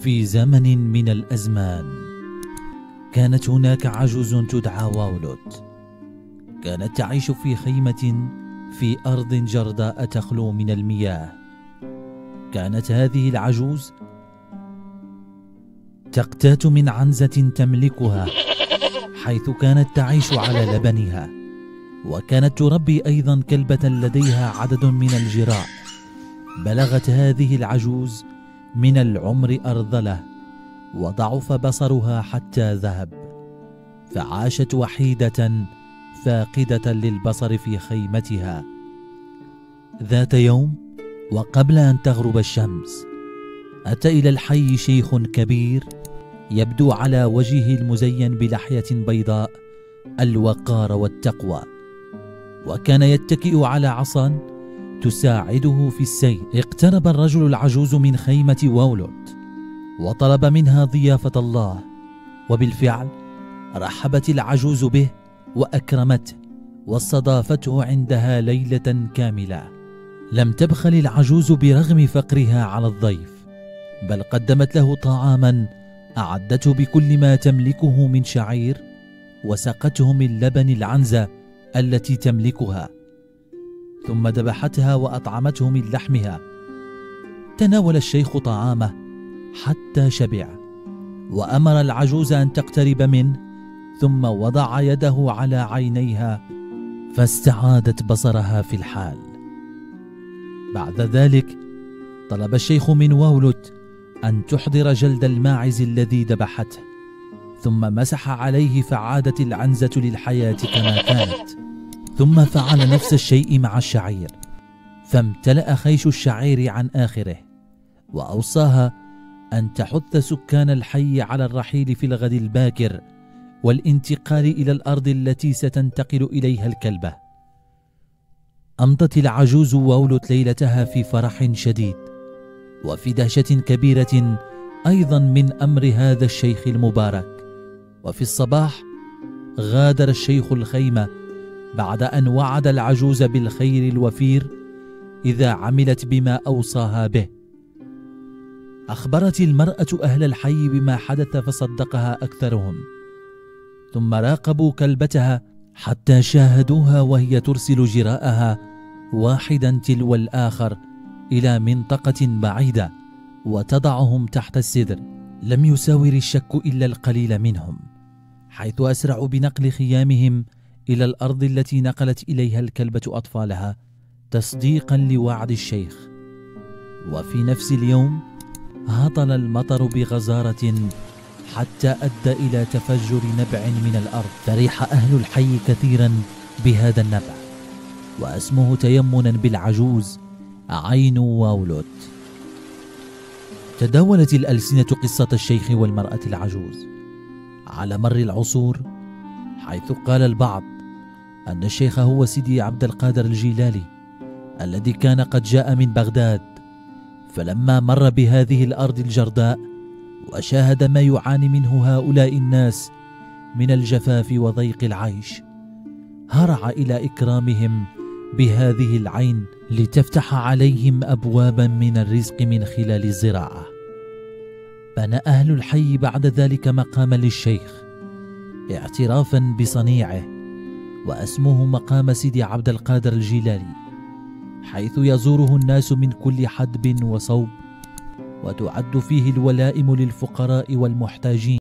في زمن من الأزمان. كانت هناك عجوز تدعى واولوت. كانت تعيش في خيمة في أرض جرداء تخلو من المياه. كانت هذه العجوز تقتات من عنزة تملكها حيث كانت تعيش على لبنها. وكانت تربي أيضا كلبة لديها عدد من الجراء. بلغت هذه العجوز من العمر ارذله وضعف بصرها حتى ذهب. فعاشت وحيدة فاقدة للبصر في خيمتها. ذات يوم وقبل أن تغرب الشمس أتى إلى الحي شيخ كبير يبدو على وجهه المزين بلحية بيضاء الوقار والتقوى. وكان يتكئ على عصا تساعده في السير. اقترب الرجل العجوز من خيمة وولوت وطلب منها ضيافة الله وبالفعل رحبت العجوز به وأكرمته واستضافته عندها ليلة كاملة. لم تبخل العجوز برغم فقرها على الضيف بل قدمت له طعاما أعدته بكل ما تملكه من شعير وسقته من لبن العنزة التي تملكها. ثم ذبحتها وأطعمته من لحمها. تناول الشيخ طعامه حتى شبع وأمر العجوز أن تقترب منه ثم وضع يده على عينيها فاستعادت بصرها في الحال. بعد ذلك طلب الشيخ من وولت أن تحضر جلد الماعز الذي ذبحته ثم مسح عليه فعادت العنزة للحياة كما كانت. ثم فعل نفس الشيء مع الشعير فامتلأ خيش الشعير عن آخره وأوصاها أن تحث سكان الحي على الرحيل في الغد الباكر والانتقال إلى الأرض التي ستنتقل إليها الكلبة. أمضت العجوز وولت ليلتها في فرح شديد وفي دهشة كبيرة أيضا من أمر هذا الشيخ المبارك وفي الصباح غادر الشيخ الخيمة بعد أن وعد العجوز بالخير الوفير إذا عملت بما أوصاها به. أخبرت المرأة أهل الحي بما حدث فصدقها أكثرهم ثم راقبوا كلبتها حتى شاهدوها وهي ترسل جراءها واحدا تلو الآخر إلى منطقة بعيدة وتضعهم تحت السدر. لم يساور الشك إلا القليل منهم حيث أسرعوا بنقل خيامهم إلى الأرض التي نقلت إليها الكلبة أطفالها تصديقا لوعد الشيخ. وفي نفس اليوم هطل المطر بغزارة حتى أدى إلى تفجر نبع من الأرض. فرح أهل الحي كثيرا بهذا النبع واسمه تيمنا بالعجوز عين واولوت. تداولت الألسنة قصة الشيخ والمرأة العجوز على مر العصور حيث قال البعض أن الشيخ هو سيدي عبد القادر الجيلاني الذي كان قد جاء من بغداد. فلما مر بهذه الأرض الجرداء وشاهد ما يعاني منه هؤلاء الناس من الجفاف وضيق العيش هرع إلى إكرامهم بهذه العين لتفتح عليهم أبوابا من الرزق من خلال الزراعة. بنى أهل الحي بعد ذلك مقاما للشيخ اعترافا بصنيعه واسمه مقام سيدي عبد القادر الجيلاني حيث يزوره الناس من كل حدب وصوب وتعد فيه الولائم للفقراء والمحتاجين.